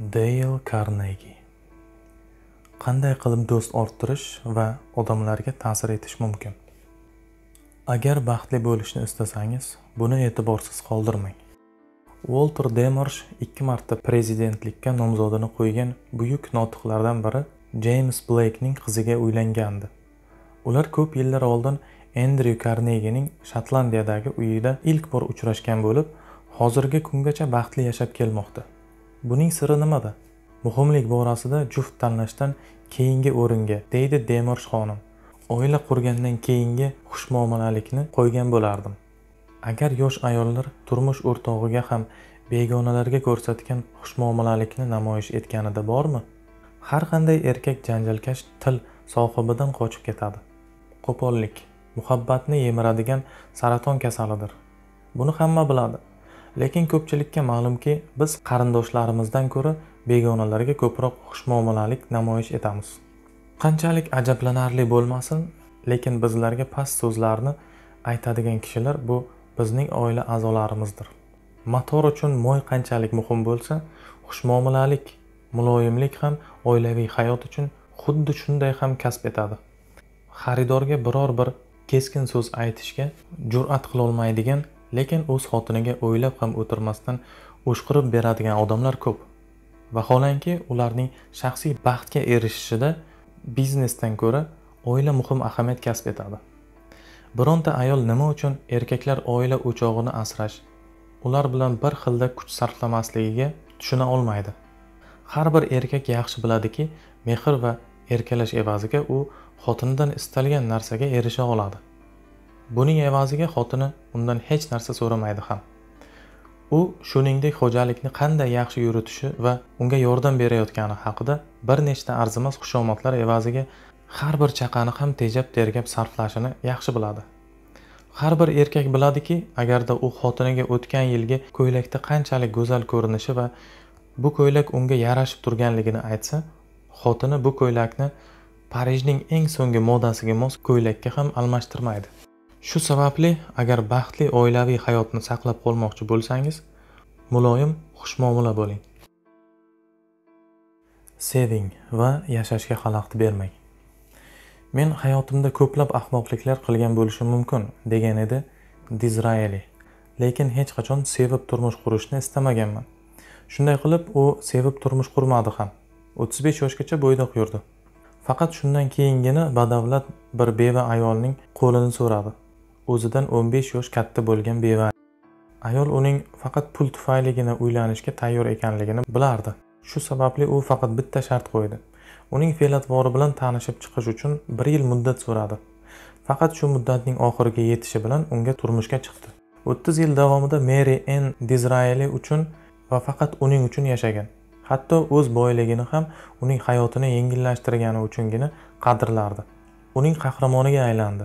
Deyl Karnegi Qanday qilib do'st orttirish va odamlarga ta'sir etish mumkin? Agar baxtli bo'lishni istasangiz, buni e'tiborsiz qoldirmang. Walter Demarsh ikki marta prezidentlikka nomzodini qo'ygan buyuk notiqlardan biri James Blakening qiziga uylangandi. Ular ko'p yillar oldin Endryu Karnegining Shotlandiyadagi uyida ilk bor uchrashgan bo'lib, hozirgi kungacha baxtli yashab kelmoqda. Buning siri nimada? Muhimlik borasida juft tanlashdan keyingi o'ringa, deydi demorsh xonim. Oila qurgandan keyingi xushmuomalalikni qo'ygan bo'lardim. Agar yosh ayollar turmush o'rtog'iga ham begonalarga ko'rsatgan xushmuomalalikni namoyish etganida bormi? Har qanday erkak janjalkash til sohibidan qochib ketadi. Qo'pollik muhabbatni yemiradigan saraton kasalidir. Buni hamma biladi. Lekin ko'pchilikka ma'lumki biz qarindoshlarimizdan ko'ra begonalarga ko'proq xushmuomalalik namoyish etamiz. Qanchalik ajablanarli bo'lmasin lekin bizlarga past so'zlarni aytadigan kishilar bu bizning oila a'zolarimizdir. Motor uchun moy qanchalik muhim bo'lsa xushmuomalalik muloyimlik ham oilaviy hayot uchun xuddi shunday ham kasb etadi. Xaridorga biror bir keskin so'z aytishga jur'at qilolmaydigan lekin o'z xotiniga o'ylab ham o'tirmasdan o'shqirib beradigan odamlar ko'p. Vaholanki ularning shaxsiy baxtga erishishida biznesdan ko'ra oila muhim ahamiyat kasb etadi. Bironta ayol nima uchun erkaklar oila o'chog'ini asrash ular bilan bir xilda kuch sarflamasligiga tushuna olmaydi. Har bir erkak yaxshi biladiki mehr va erkalash evaziga u xotinidan istalgan narsaga erisha oladi. Buning evaziga xotini undan hech narsa so'ramaydi ham. U shuningdek xo'jalikni qanday yaxshi yuritishi va unga yordam berayotgani haqida bir nechta arzimas xushomadlar evaziga har bir chaqani ham tejab tergab sarflashini yaxshi biladi. Har bir erkak biladiki agarda u xotiniga o'tgan yilgi ko'ylakda qanchalik go'zal ko'rinishi va bu ko'ylak unga yarashib turganligini aytsa xotini bu ko'ylakni parijning eng so'nggi modasiga mos ko'ylakka ham almashtirmaydi. Shu sababli agar baxtli oilaviy hayotni saqlab qolmoqchi bo'lsangiz muloyim xushmuomala bo'ling. Seving va yashashga xalaqit bermang. Men hayotimda ko'plab ahmoqliklar qilgan bo'lishim mumkin degan edi dizraeli lekin hech qachon sevib turmush qurishni istamaganman. Shunday qilib u sevib turmush qurmadi ham. 35 yoshgacha bo'ydoq yurdi. Faqat shundan keyingina badavlat bir beva ayolning qo'lini so'radi. O'zidan 15 yosh katta bo'lgan beva ayol uning faqat pul tufayligina uylanishga tayyor ekanligini bilardi. Shu sababli u faqat bitta shart qo'ydi. Uning fe'latvori bilan tanishib chiqish uchun bir yil muddat so'radi. Faqat shu muddatning oxiriga yetishi bilan unga turmushga chiqdi. 30 yil davomida meri en dizraeli uchun va faqat uning uchun yashagan. Hatto o'z boyligini ham uning hayotini yengillashtirgani uchungina qadrlardi. Uning qahramoniga aylandi.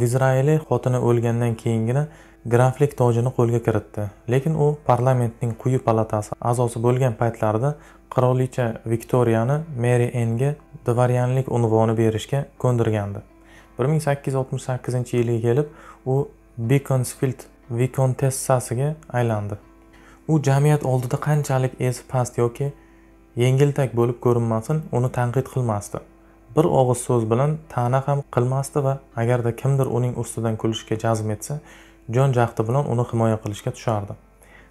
Dizraeli xotini o'lgandan keyingina graflik tojini qo'lga kiritdi. Lekin u parlamentning quyi palatasi a'zosi bo'lgan paytlarida qirolicha viktoriyani meri enga dvoryanlik unvoni berishga ko'ndirgandi. 1868 yilga kelib u bikonsfild vikontessasiga aylandi. U jamiyat oldida qanchalik esi past yoki yengiltak bo'lib ko'rinmasin uni tanqid qilmasdi. Bir og'iz so'z bilan ta'na ham qilmasdi va agarda kimdir uning ustidan kulishga jazm etsa jon jahdi bilan uni himoya qilishga tushardi.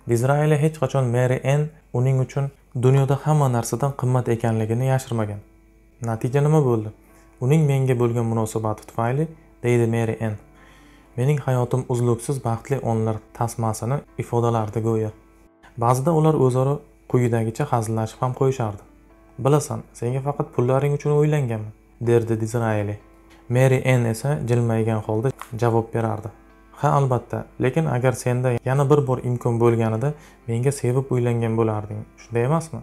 Dizraeli hech qachon meri en uning uchun dunyoda hamma narsadan qimmat ekanligini yashirmagan. Natija nima bo'ldi? Uning menga bo'lgan munosabati tufayli deydi meri en mening hayotim uzluksiz baxtli onlar tasmasini ifodalardi go'yo. Ba'zida ular o'zaro quyidagicha hazillashib ham qo'yishardi. Bilasan senga faqat pullaring uchun o'ylanganman derdi dizraeli meri en esa jilmaygan holda javob berardi. Ha albatta lekin agar senda yana bir bor imkon bo'lganida menga sevib uylangan bo'larding shunday emasmi?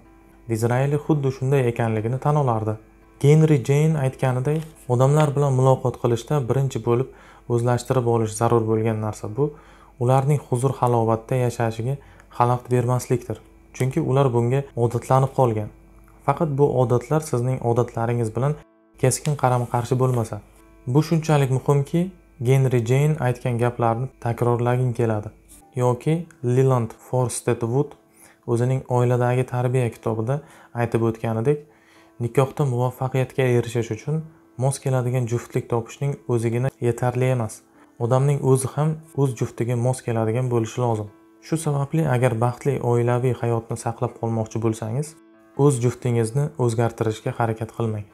Dizraeli xuddi shunday ekanligini tan olardi. Genri jeyn aytganiday odamlar bilan muloqot qilishda birinchi bo'lib o'zlashtirib olish zarur bo'lgan narsa bu. Ularning huzur halovatda yashashiga xalaqit bermaslikdir chunki ular bunga odatlanib qolgan. Faqat bu odatlar sizning odatlaringiz bilan keskin qarama qarshi bo'lmasa bu shunchalik muhimki genri jeyn aytgan gaplarni takrorlaging keladi. Yoki liland forsted vud o'zining oiladagi tarbiya kitobida aytib o'tganidek nikohda muvaffaqiyatga erishish uchun mos keladigan juftlik topishning o'zigina yetarli emas. Odamning o'zi ham o'z juftiga mos keladigan bo'lishi lozim. Shu sababli agar baxtli oilaviy hayotni saqlab qolmoqchi bo'lsangiz o'z juftingizni o'zgartirishga harakat qilmang.